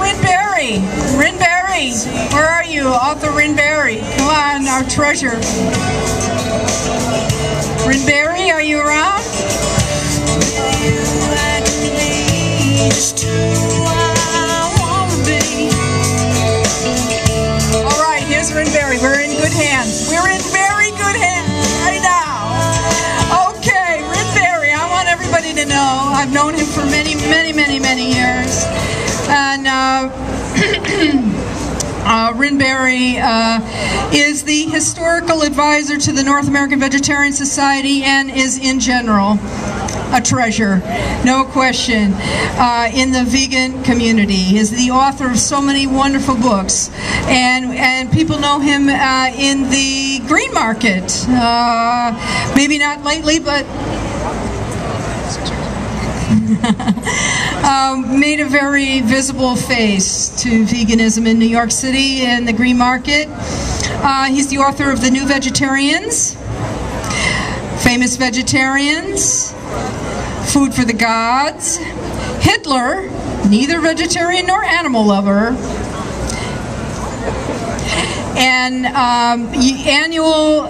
Rynn Berry. Rynn Berry, where are you? Author Rynn Berry. Come on, our treasure. Rynn Berry, are you around? All right, here's Rynn Berry. We're in good hands. We're in very good hands right now. Okay, Rynn Berry, I want everybody to know I've known him for many, many, many, many years. And uh, uh, uh, is the historical advisor to the North American Vegetarian Society and is in general a treasure, no question, uh, in the vegan community. He is the author of so many wonderful books, and and people know him uh, in the green market. Uh, maybe not lately, but um, made a very visible face to veganism in New York City and the green market. Uh, he's the author of The New Vegetarians, Famous Vegetarians, Food for the Gods, Hitler, neither vegetarian nor animal lover, and um, annual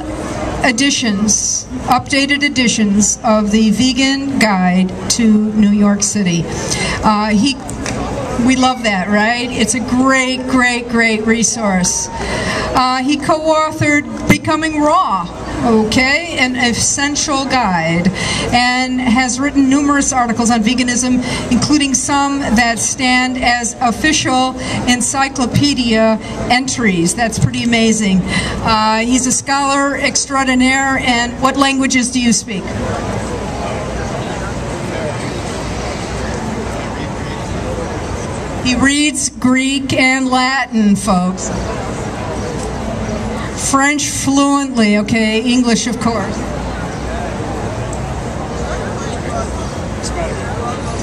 editions, updated editions of the Vegan Guide to New York City. Uh, he, we love that, right? It's a great, great, great resource. Uh, he co-authored Becoming Raw, okay, an essential guide, and has written numerous articles on veganism, including some that stand as official encyclopedia entries. That's pretty amazing. Uh, he's a scholar extraordinaire, and what languages do you speak? He reads Greek and Latin, folks. French fluently, okay, English, of course.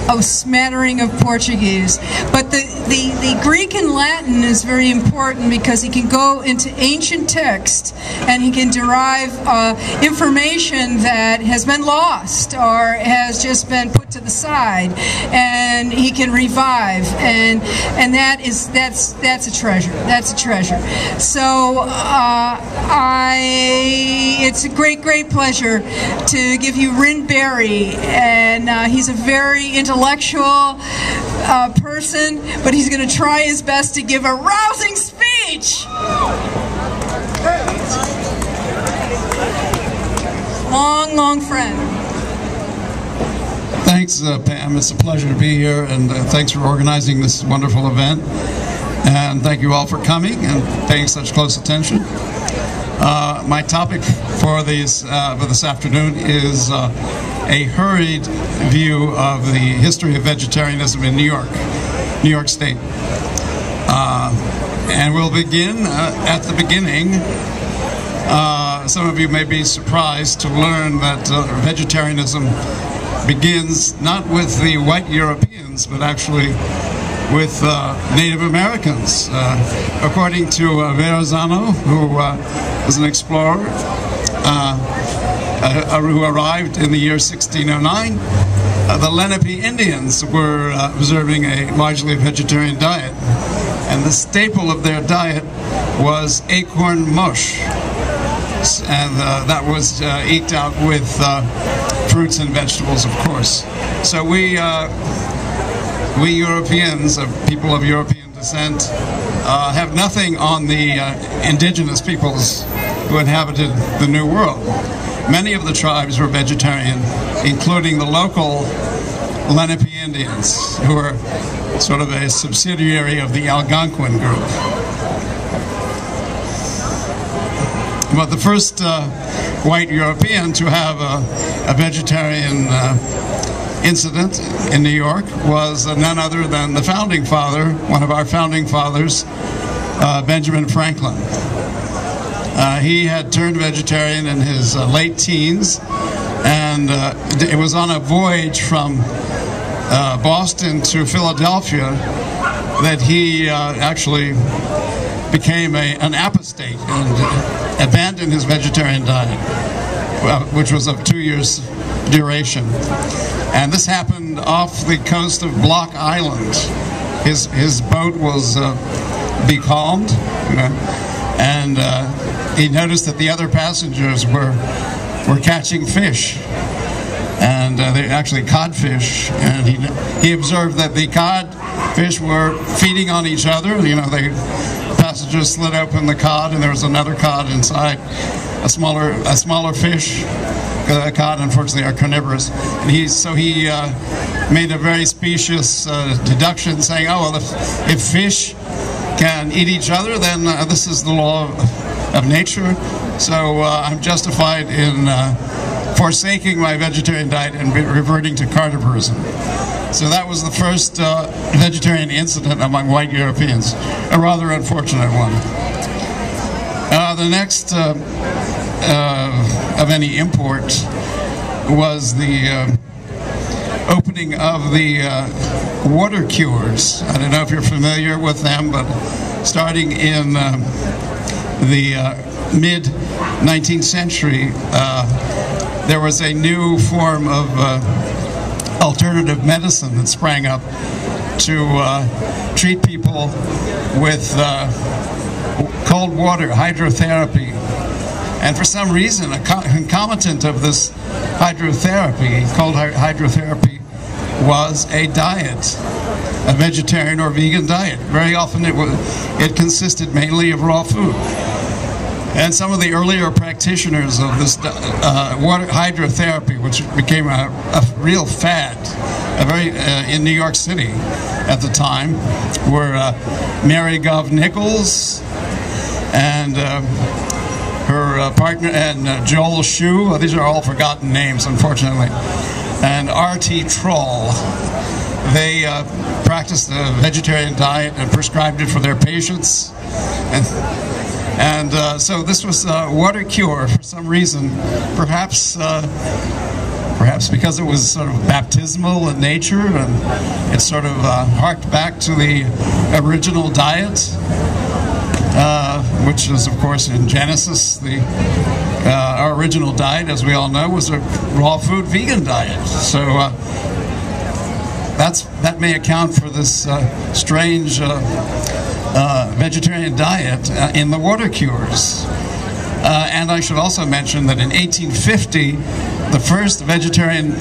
A smattering of Portuguese. But the, the, the Greek and Latin is very important because he can go into ancient text and he can derive uh, information that has been lost or has just been put to the side and he can revive. And and that is that's that's a treasure. That's a treasure. So uh, I it's a great great pleasure to give you Rynn Berry and uh, he's a very intellectual uh, person but he's going to try his best to give a rousing speech long long friend Thanks, uh, Pam. It's a pleasure to be here, and uh, thanks for organizing this wonderful event. And thank you all for coming and paying such close attention. Uh, my topic for these uh, for this afternoon is uh, a hurried view of the history of vegetarianism in New York, New York State. Uh, and we'll begin at the beginning. some of you may be surprised to learn that vegetarianism begins not with the white Europeans, but actually with uh, Native Americans. Uh, according to uh, Verrazano, who uh, was an explorer uh, uh, who arrived in the year 1609, the Lenape Indians were observing a largely vegetarian diet. And the staple of their diet was acorn mush. And that was eked out with fruits and vegetables, of course. So we, uh, we Europeans, of people of European descent, uh, have nothing on the uh, indigenous peoples who inhabited the New World. Many of the tribes were vegetarian, including the local Lenape Indians, who were sort of a subsidiary of the Algonquin group. But the first uh, white European to have a, a vegetarian uh, incident in New York was none other than the founding father, one of our founding fathers, uh, Benjamin Franklin. Uh, he had turned vegetarian in his uh, late teens, and uh, it was on a voyage from uh, Boston to Philadelphia that he actually became a, an apostate and abandoned his vegetarian diet, which was of two years duration. And this happened off the coast of Block Island his his boat was uh, becalmed, you know, and uh, he noticed that the other passengers were were catching fish, and uh, they actually codfish, and he he observed that the codfish were feeding on each other. You know, they passengers slid open the cod, and there was another cod inside, a smaller a smaller fish. Uh, cod, unfortunately, are carnivorous. And he, so he uh, made a very specious uh, deduction saying, oh, well, if, if fish can eat each other, then uh, this is the law of, nature. So uh, I'm justified in uh, forsaking my vegetarian diet and reverting to carnivorism. So that was the first uh, vegetarian incident among white Europeans, a rather unfortunate one. Uh, the next uh, uh, of any import was the opening of the uh, water cures. I don't know if you're familiar with them, but starting in the uh, mid 19th century, uh, there was a new form of uh, alternative medicine that sprang up to treat people with cold water hydrotherapy. And for some reason, a concomitant of this hydrotherapy, cold hydrotherapy, was a diet, a vegetarian or vegan diet. Very often it, was, it consisted mainly of raw food. And some of the earlier practitioners of this uh, water hydrotherapy, which became a, a real fad, a very uh, in New York City at the time, were uh, Mary Gove Nichols and um, her uh, partner, and uh, Joel Shew. these are all forgotten names, unfortunately. And R.T. Trall. They uh, practiced a vegetarian diet and prescribed it for their patients. And, and uh, so this was a water cure for some reason, perhaps uh, perhaps because it was sort of baptismal in nature and it sort of uh, harked back to the original diet uh, which is, of course, in Genesis. The uh, our original diet, as we all know, was a raw food vegan diet. So uh, that's that may account for this uh, strange uh, vegetarian diet in the water cures. and I should also mention that in 1850, the first vegetarian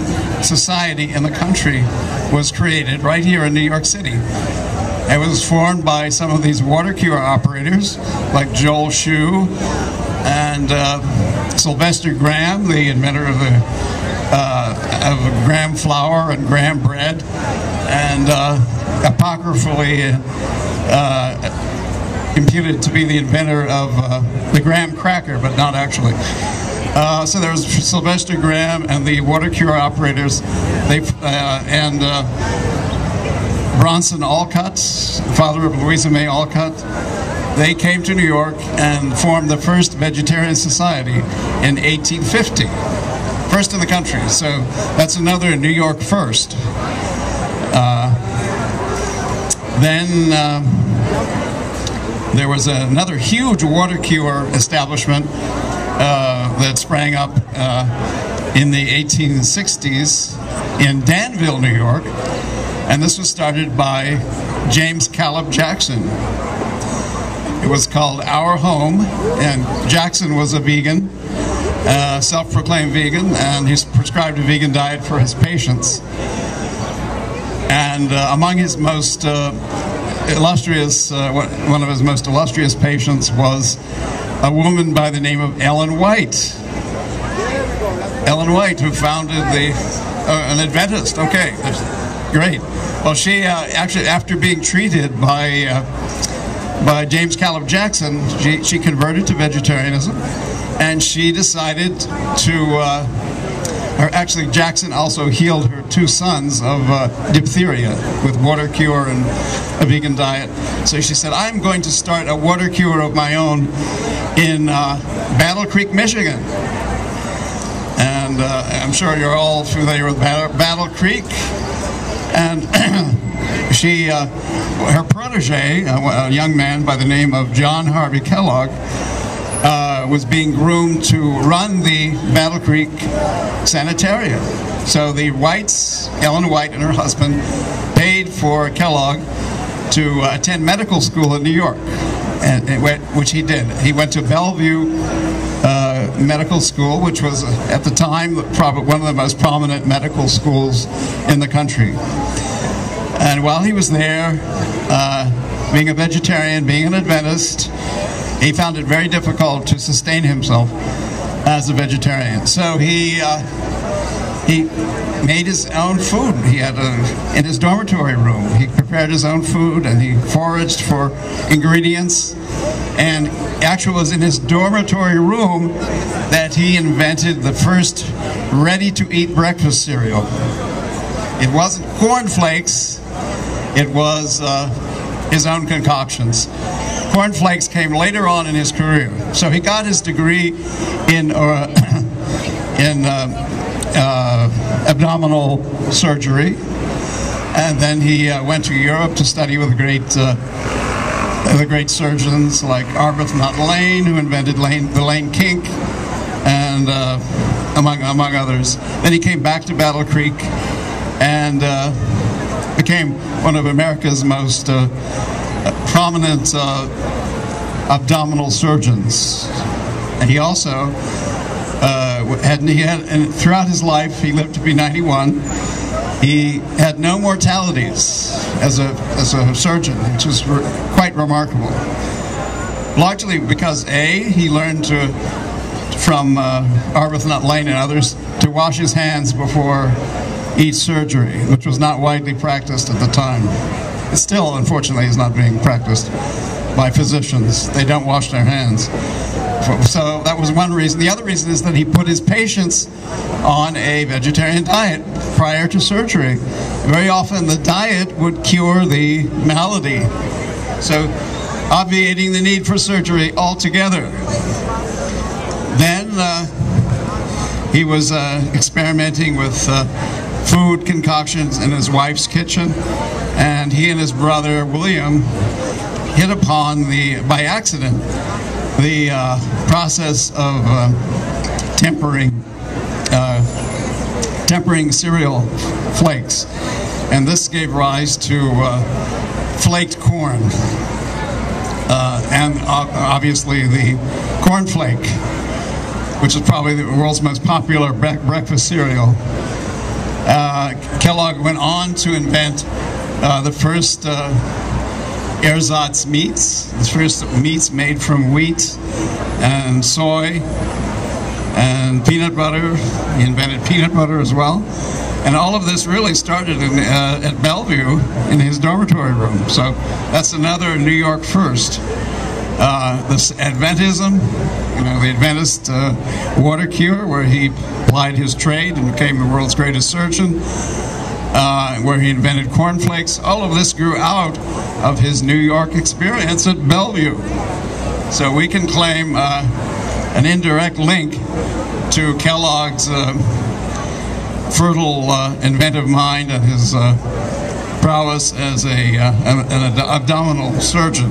society in the country was created right here in New York City. It was formed by some of these water cure operators, like Joel Shew and uh, Sylvester Graham, the inventor of uh, of graham flour and graham bread, and uh, apocryphally uh, imputed to be the inventor of uh, the graham cracker, but not actually. Uh, so there was Sylvester Graham and the water cure operators, they uh, and Bronson Alcott, father of Louisa May Alcott, they came to New York and formed the first vegetarian society in 1850. First in the country, so that's another New York first. Uh, then uh, there was another huge water cure establishment uh, that sprang up uh, in the 1860s in Dansville, New York and this was started by James Caleb Jackson. It was called Our Home, and Jackson was a vegan, uh, self-proclaimed vegan, and he prescribed a vegan diet for his patients. And uh, among his most uh, illustrious, uh, one of his most illustrious patients was a woman by the name of Ellen White. Ellen White, who founded the, uh, an Adventist, okay, great. Well, she uh, actually, after being treated by uh, by James Caleb Jackson, she, she converted to vegetarianism, and she decided to. Uh, her, actually, Jackson also healed her two sons of uh, diphtheria with water cure and a vegan diet. So she said, "I'm going to start a water cure of my own in uh, Battle Creek, Michigan." And uh, I'm sure you're all familiar with Battle, Battle Creek and she, uh, her protege, a young man by the name of John Harvey Kellogg, uh, was being groomed to run the Battle Creek Sanitarium. So the Whites, Ellen White and her husband, paid for Kellogg to attend medical school in New York, and, and went- which he did. He went to Bellevue uh, Medical School, which was uh, at the time probably one of the most prominent medical schools in the country. And while he was there, uh, being a vegetarian, being an Adventist, he found it very difficult to sustain himself as a vegetarian. So he uh, he made his own food. He had a in his dormitory room. He prepared his own food and he foraged for ingredients. And actually, it was in his dormitory room that he invented the first ready-to-eat breakfast cereal. It wasn't cornflakes. It was uh, his own concoctions. Cornflakes came later on in his career. So he got his degree in uh, in uh, uh, abdominal surgery, and then he uh, went to Europe to study with great the great surgeons like Arbuthnot Lane, who invented Lane, the Lane kink, and among among others. Then he came back to Battle Creek and became one of America's most uh, prominent uh, abdominal surgeons. And he also uh, had, he had, and throughout his life, he lived to be 91. He had no mortalities as a, as a surgeon, which is re- quite remarkable. Largely because A, he learned to, from uh, Arbuthnot Lane and others, to wash his hands before each surgery, which was not widely practiced at the time. It still, unfortunately, is not being practiced by physicians. They don't wash their hands. So that was one reason. The other reason is that he put his patients on a vegetarian diet prior to surgery. Very often the diet would cure the malady. So obviating the need for surgery altogether. Then uh, he was uh, experimenting with uh, food concoctions in his wife's kitchen, and he and his brother William hit upon the by accident the uh, process of uh, tempering uh, tempering cereal flakes, and this gave rise to uh, flaked corn, uh, and obviously the cornflake, which is probably the world's most popular bre- breakfast cereal. Uh, Kellogg went on to invent uh, the first uh, ersatz meats, the first meats made from wheat and soy and peanut butter. He invented peanut butter as well. And all of this really started in, uh, at Bellevue in his dormitory room. So that's another New York first. Uh, this Adventism, you know, the Adventist uh, water cure, where he applied his trade and became the world's greatest surgeon, uh, where he invented cornflakes. All of this grew out of his New York experience at Bellevue. So we can claim uh, an indirect link to Kellogg's uh, fertile, uh, inventive mind and his prowess as a, an, an abdominal surgeon.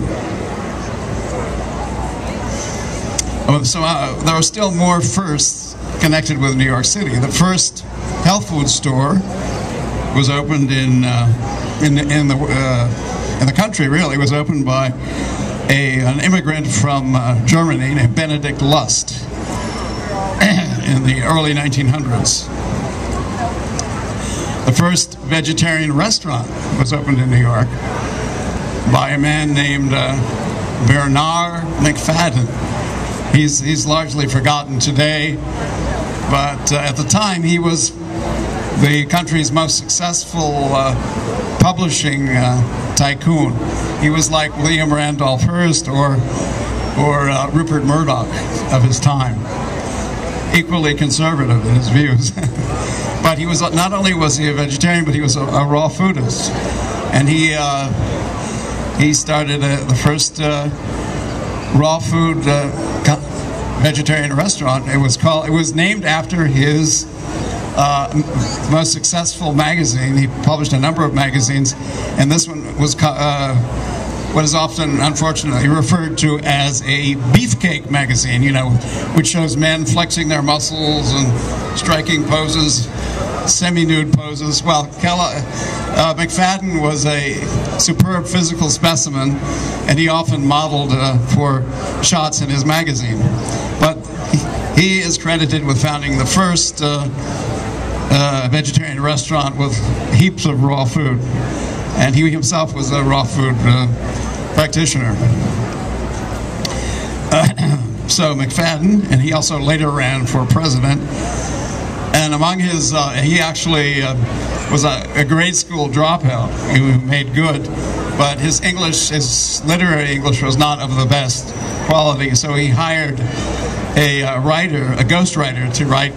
Oh, So uh, there are still more firsts connected with New York City. The first health food store was opened in uh, in the in the uh, in the country. Really, was opened by a an immigrant from uh, Germany named Benedict Lust in the early 1900s. The first vegetarian restaurant was opened in New York by a man named uh, Bernarr Macfadden. He's, he's largely forgotten today, but uh, at the time he was the country's most successful uh, publishing uh, tycoon. He was like William Randolph Hearst or, or uh, Rupert Murdoch of his time equally conservative in his views. but he was not only was he a vegetarian, but he was a, a raw foodist, and he uh, he started uh the first raw food uh, vegetarian restaurant. It was called. It was named after his. Uh, most successful magazine. He published a number of magazines, and this one was uh, what is often, unfortunately, referred to as a beefcake magazine, you know, which shows men flexing their muscles and striking poses. Semi-nude poses. Well, Kella, uh, Macfadden was a superb physical specimen, and he often modeled uh, for shots in his magazine. But he is credited with founding the first uh, uh, vegetarian restaurant with heaps of raw food, and he himself was a raw food uh, practitioner. so Macfadden, and he also later ran for president. And among his, uh, he actually uh, was a, a, grade school dropout who made good, but his English, his literary English was not of the best quality, so he hired a uh, writer, a ghostwriter, to write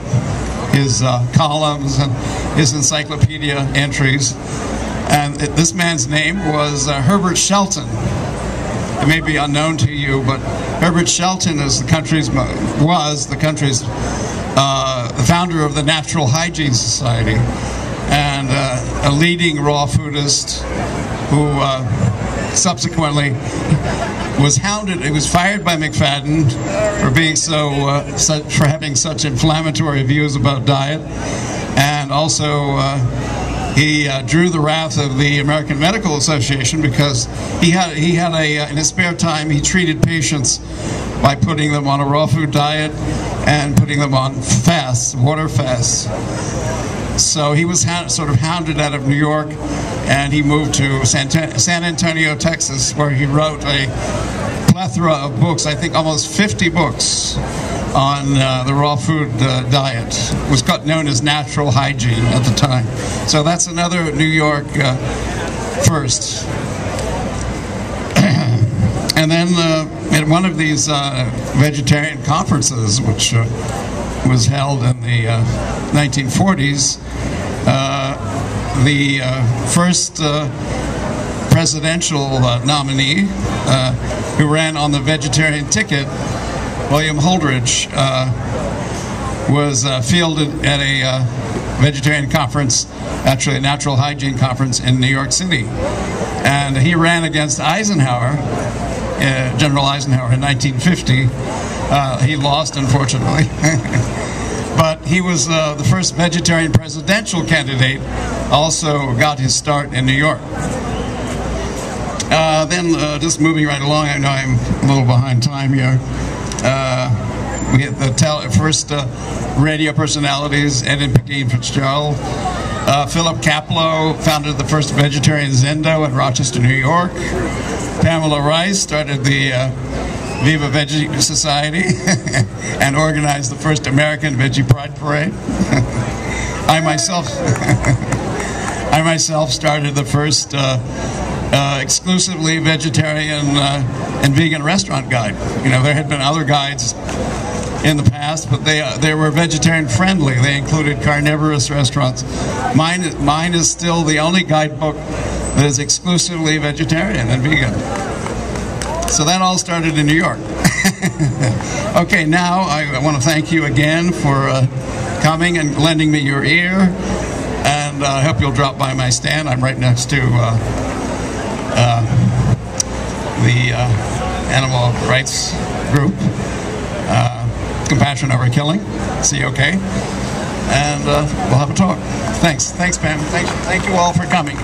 his uh, columns and his encyclopedia entries. And this man's name was uh, Herbert Shelton. It may be unknown to you, but Herbert Shelton is the country's was the country's uh, founder of the Natural Hygiene Society and uh, a leading raw foodist who uh, subsequently was hounded. He was fired by Macfadden for being so, uh, such, for having such inflammatory views about diet, and also uh, he uh, drew the wrath of the American Medical Association because he had he had a uh, in his spare time he treated patients by putting them on a raw food diet and putting them on fasts, water fasts. So he was sort of hounded out of New York, and he moved to San, San Antonio, Texas, where he wrote a plethora of books. I think almost 50 books on uh, the raw food uh, diet. It was known as natural hygiene at the time. So that's another New York uh, first. and then uh, at one of these uh, vegetarian conferences, which uh, was held in the 1940s, the first presidential nominee who ran on the vegetarian ticket, William Holdridge, uh, was uh, fielded at a uh, vegetarian conference, actually a natural hygiene conference in New York City. And he ran against Eisenhower, General Eisenhower in 1950. Uh, he lost, unfortunately. but he was uh, the first vegetarian presidential candidate, also got his start in New York. Uh, then uh, just moving right along, I know I'm a little behind time here. Uh, we had the first uh, radio personalities, Ed and Peggy Fitzgerald. Uh, Philip Kapleau founded the first vegetarian Zendo in Rochester, New York. Pamela Rice started the uh, Viva Veggie Society and organized the first American Veggie Pride Parade. I myself, I myself started the first uh, exclusively vegetarian uh, and vegan restaurant guide. You know, there had been other guides in the past, but they uh, they were vegetarian friendly. They included carnivorous restaurants. Mine mine is still the only guidebook that is exclusively vegetarian and vegan. So that all started in New York. okay, now I, want to thank you again for uh, coming and lending me your ear, and uh, I hope you'll drop by my stand. I'm right next to uh, uh, the uh, animal rights group, uh, Compassion Over Killing, COK, and we'll have a talk. Thanks. Thanks, Pam. Thank, thank you all for coming.